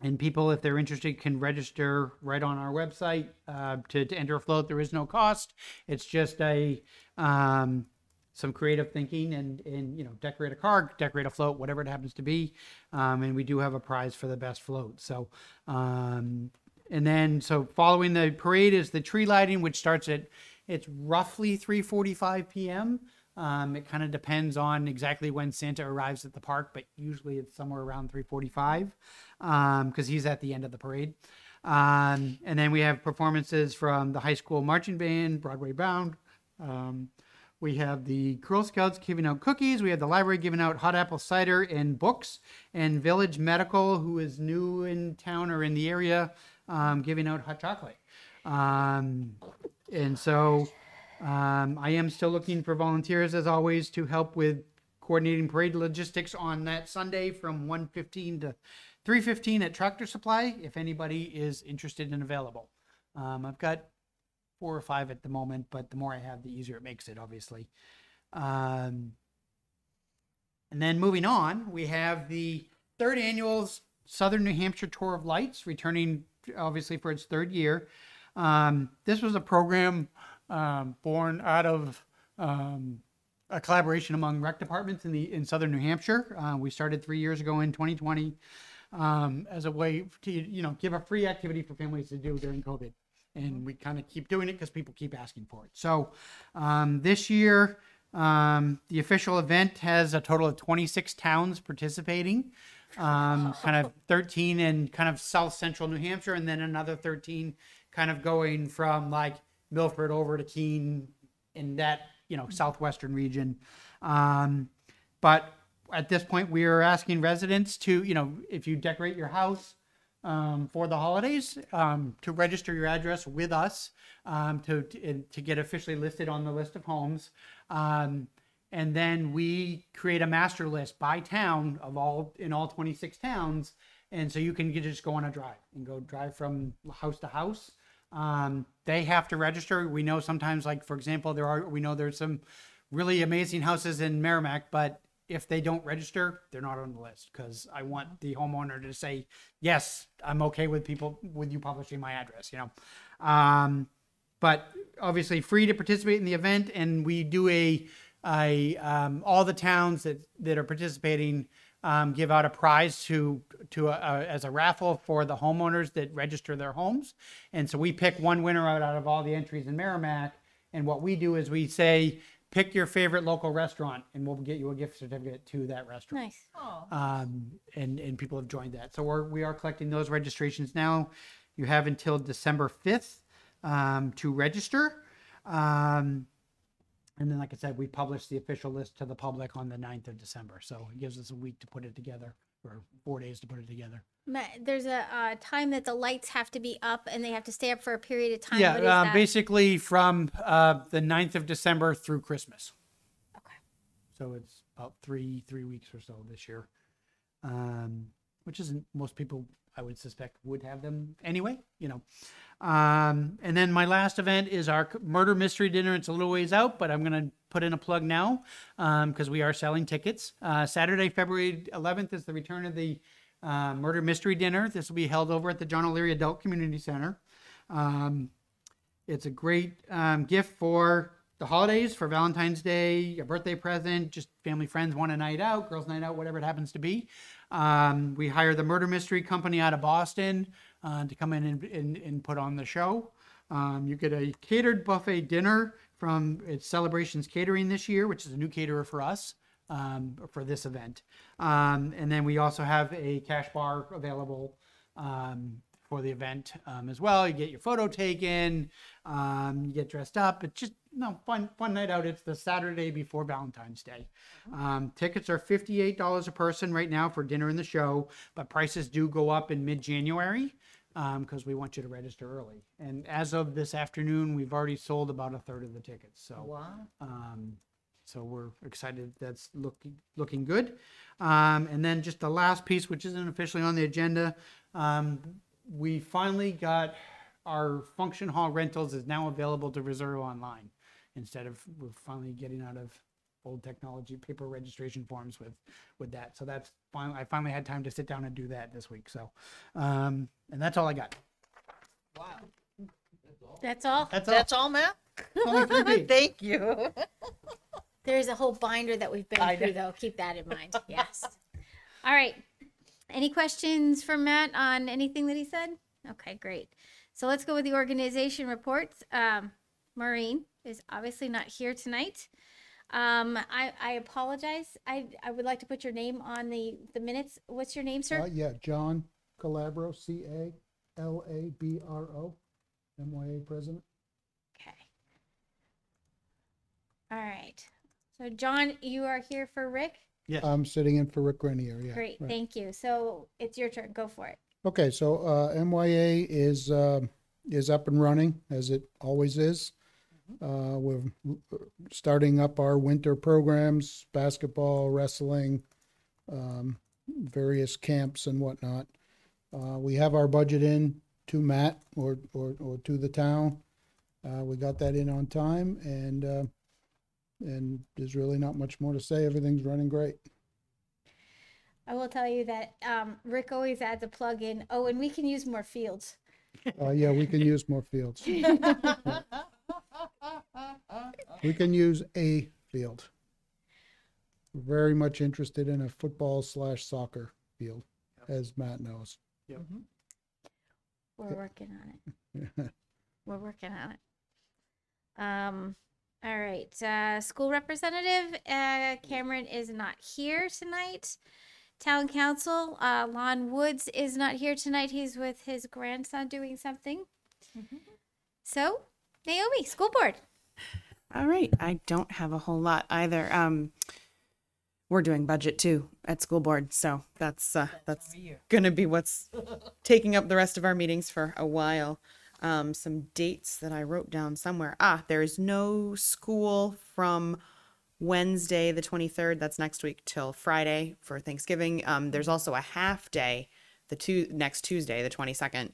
[SPEAKER 6] and people, if they're interested, can register right on our website uh, to, to enter a float. There is no cost. It's just a um, some creative thinking and and you know decorate a car, decorate a float, whatever it happens to be. Um, and we do have a prize for the best float. So um, and then so following the parade is the tree lighting, which starts at it's roughly 3:45 p.m. Um, it kind of depends on exactly when Santa arrives at the park, but usually it's somewhere around 3:45 because he's at the end of the parade. Um, and then we have performances from the high school marching band, Broadway Bound. Um, we have the Girl Scouts giving out cookies. We have the library giving out hot apple cider and books, and Village Medical, who is new in town or in the area, um, giving out hot chocolate. Um, and so um, I am still looking for volunteers, as always, to help with coordinating parade logistics on that Sunday from 1:15 to 3:15 at Tractor Supply. If anybody is interested and available, um, I've got four or five at the moment, but the more I have, the easier it makes it, obviously. Um, and then moving on, we have the third annual Southern New Hampshire Tour of Lights, returning obviously for its third year. Um, this was a program um, born out of um, a collaboration among rec departments in the in Southern New Hampshire. Uh, we started three years ago in 2020 um, as a way to you know give a free activity for families to do during COVID. and we kind of keep doing it because people keep asking for it. So um, this year, um, the official event has a total of 26 towns participating, um, kind of 13 in kind of south central New Hampshire, and then another 13 kind of going from like Milford over to Keene in that you know southwestern region. Um, but at this point, we are asking residents to you know if you decorate your house um, for the holidays um, to register your address with us um, to, to to get officially listed on the list of homes. Um, and then we create a master list by town of all in all 26 towns and so you can just go on a drive and go drive from house to house um, they have to register. We know sometimes like for example there are we know there's some really amazing houses in merrimack but if they don't register they're not on the list because i want the homeowner to say yes i'm okay with people with you publishing my address you know? Um, but obviously free to participate in the event and we do a, a um, all the towns that that are participating um, give out a prize to to a, a, as a raffle for the homeowners that register their homes and so we pick one winner out, out of all the entries in merrimack and what we do is we say pick your favorite local restaurant and we'll get you a gift certificate to that restaurant
[SPEAKER 1] Nice.
[SPEAKER 2] Oh,
[SPEAKER 6] um, and and people have joined that. So we're we are collecting those registrations now. You have until December fifth um, to register, um, and then like I said, we publish the official list to the public on the 9th of December. So it gives us a week to put it together, or four days to put it together.
[SPEAKER 1] Ma- There's a uh, time that the lights have to be up and they have to stay up for a period of time.
[SPEAKER 6] yeah,
[SPEAKER 1] What is
[SPEAKER 6] uh,
[SPEAKER 1] that?
[SPEAKER 6] basically from uh, the 9th of December through Christmas.
[SPEAKER 1] Okay.
[SPEAKER 6] So it's about three three weeks or so this year, um, which isn't most people I would suspect would have them anyway. You know, um, and then my last event is our murder mystery dinner. It's a little ways out, but I'm gonna put in a plug now because we are selling tickets. Uh, Saturday, February 11th is the return of the uh, murder mystery dinner. This will be held over at the John O'Leary Adult Community Center. Um, it's a great um, gift for the holidays, for Valentine's Day, a birthday present, just family friends want a night out, girls' night out, whatever it happens to be. Um, we hire the Murder Mystery Company out of Boston uh, to come in and, and, and put on the show. Um, you get a catered buffet dinner from its Celebrations Catering this year, which is a new caterer for us um, for this event. Um, and then we also have a cash bar available um, for the event um, as well. You get your photo taken, you get dressed up. It's just no fun fun night out. It's the Saturday before Valentine's Day. Um, tickets are fifty eight dollars a person right now for dinner and the show, but prices do go up in mid January because we want you to register early. And as of this afternoon, we've already sold about a third of the tickets. So
[SPEAKER 2] wow.
[SPEAKER 6] um, so we're excited that's looking looking good. Um, and then just the last piece, which isn't officially on the agenda, um, we finally got our function hall rentals is now available to reserve online instead of we're finally getting out of old technology paper registration forms with with that. So that's finally I finally had time to sit down and do that this week. So um, and that's all I got.
[SPEAKER 2] Wow.
[SPEAKER 1] That's all.
[SPEAKER 6] That's all.
[SPEAKER 2] That's all, Matt?
[SPEAKER 6] Only three pages.
[SPEAKER 2] Thank you.
[SPEAKER 1] There's a whole binder that we've been
[SPEAKER 2] I
[SPEAKER 1] through,
[SPEAKER 2] know.
[SPEAKER 1] though. Keep that in mind. Yes. All right. Any questions for Matt on anything that he said? Okay, great. So let's go with the organization reports. Um, Maureen is obviously not here tonight. Um, I, I apologize. I, I would like to put your name on the, the minutes. What's your name, sir?
[SPEAKER 5] Uh, yeah, John Calabro, C A L A B R O, MYA president.
[SPEAKER 1] Okay. All right. So John, you are here for Rick?
[SPEAKER 6] Yes.
[SPEAKER 5] I'm sitting in for Rick Grenier, yeah.
[SPEAKER 1] Great,
[SPEAKER 5] right.
[SPEAKER 1] thank you. So it's your turn. Go for it.
[SPEAKER 5] Okay, so uh, MYA is uh, is up and running as it always is. Uh, we're starting up our winter programs: basketball, wrestling, um, various camps and whatnot. Uh, we have our budget in to Matt or or, or to the town. Uh, we got that in on time, and uh, and there's really not much more to say. Everything's running great.
[SPEAKER 1] I will tell you that um, Rick always adds a plug in. Oh, and we can use more fields.
[SPEAKER 5] Uh, yeah, we can use more fields. We can use a field. Very much interested in a football slash soccer field, as Matt knows.
[SPEAKER 1] We're working on it. we're working on it. Um, all right, uh, school representative, uh, Cameron is not here tonight. Town council, uh, Lon Woods is not here tonight. He's with his grandson doing something. So, Naomi, school board.
[SPEAKER 7] All right. I don't have a whole lot either. Um, we're doing budget too at school board, so that's uh, that's gonna be what's taking up the rest of our meetings for a while. Um, some dates that I wrote down somewhere. Ah, there is no school from Wednesday the twenty third. That's next week till Friday for Thanksgiving. Um, there's also a half day the two next Tuesday the twenty second.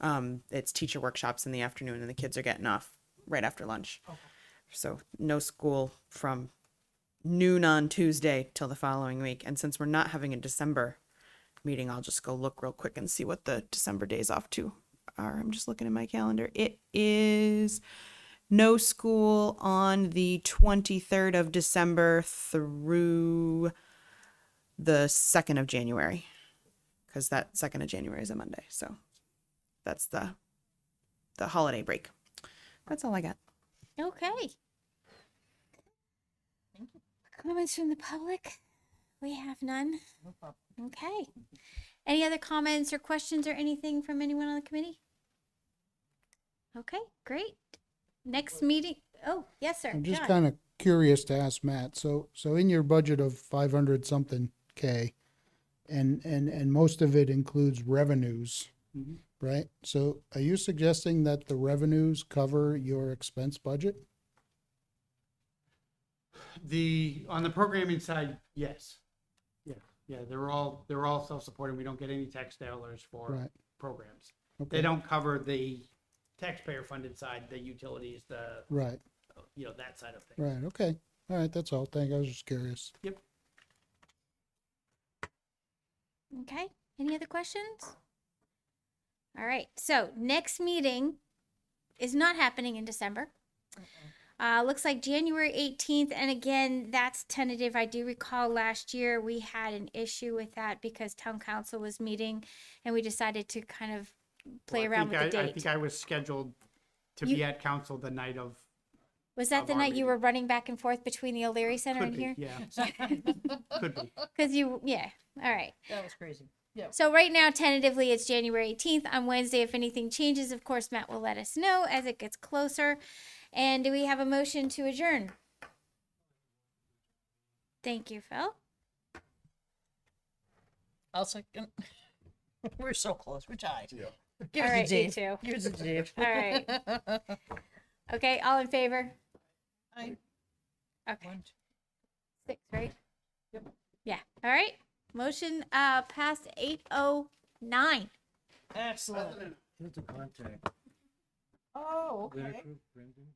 [SPEAKER 7] Um, it's teacher workshops in the afternoon, and the kids are getting off right after lunch. So no school from noon on Tuesday till the following week. And since we're not having a December meeting, I'll just go look real quick and see what the December days off to are. I'm just looking at my calendar. It is no school on the 23rd of December through the 2nd of January. Because that 2nd of January is a Monday. So that's the the holiday break. That's all I got.
[SPEAKER 1] Okay. Comments from the public? We have none. Okay. Any other comments or questions or anything from anyone on the committee? Okay, great. Next meeting, oh, yes, sir.
[SPEAKER 5] I'm just kind of curious to ask Matt. So, so in your budget of five hundred something K, and, and, and most of it includes revenues,
[SPEAKER 6] Mhm.
[SPEAKER 5] Right? So are you suggesting that the revenues cover your expense budget?
[SPEAKER 6] The, on the programming side, yes. Yeah, yeah, they're all, they're all self-supporting. We don't get any tax dollars for
[SPEAKER 5] Right.
[SPEAKER 6] programs.
[SPEAKER 5] Okay.
[SPEAKER 6] They don't cover the taxpayer funded side, the utilities, the,
[SPEAKER 5] Right,
[SPEAKER 6] you know, that side of things.
[SPEAKER 5] right, okay. All right, that's all. Thank, I was just curious.
[SPEAKER 6] Yep.
[SPEAKER 1] Okay, any other questions? All right, so next meeting is not happening in December. Uh, looks like January 18th, and again, that's tentative. I do recall last year we had an issue with that because town council was meeting and we decided to kind of play
[SPEAKER 6] Well, I
[SPEAKER 1] around
[SPEAKER 6] think
[SPEAKER 1] with the
[SPEAKER 6] I- I
[SPEAKER 1] date.
[SPEAKER 6] think I was scheduled to
[SPEAKER 1] You-
[SPEAKER 6] be at council the night of,
[SPEAKER 1] Was that
[SPEAKER 6] of
[SPEAKER 1] the
[SPEAKER 6] our
[SPEAKER 1] night you
[SPEAKER 6] meeting.
[SPEAKER 1] were running back and forth between the O'Leary Center
[SPEAKER 6] could
[SPEAKER 1] and
[SPEAKER 6] be,
[SPEAKER 1] here?
[SPEAKER 6] yeah. Could be.
[SPEAKER 1] Because you, yeah, all right.
[SPEAKER 2] That was crazy. Yeah.
[SPEAKER 1] So right now, tentatively, it's January 18th. On Wednesday, if anything changes, of course, Matt will let us know as it gets closer. And do we have a motion to adjourn? Thank you, Phil.
[SPEAKER 2] I'll second. We're so close. We're tied. Give
[SPEAKER 1] All
[SPEAKER 2] it
[SPEAKER 1] right,
[SPEAKER 2] to
[SPEAKER 1] you
[SPEAKER 2] Dave.
[SPEAKER 1] too.
[SPEAKER 2] Give it to Dave.
[SPEAKER 1] All right. Okay, all in favor?
[SPEAKER 2] Aye.
[SPEAKER 1] Okay,
[SPEAKER 2] One,
[SPEAKER 1] six, right?
[SPEAKER 2] Yep.
[SPEAKER 1] Yeah, all right. Motion uh passed 809.
[SPEAKER 2] Excellent.
[SPEAKER 3] Who's the contact?
[SPEAKER 2] Oh, okay.
[SPEAKER 3] proof, Brendan?